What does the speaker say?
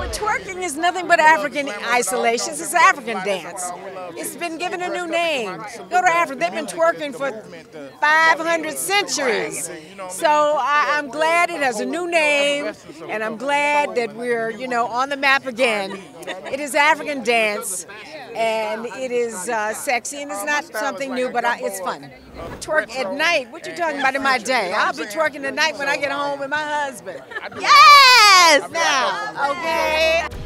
Well, twerking is nothing but African isolations. It's African dance. It's been given a new name. Go to Africa. They've been twerking for 500 centuries. So I, am glad it has a new name, and I'm glad that we're, you know, on the map again. It is African dance, and it is uh, sexy, and it's not something new, but I, it's fun. Twerk at night? What you talking about in my day? I'll be twerking at night when I get home with my husband. Yes! Okay?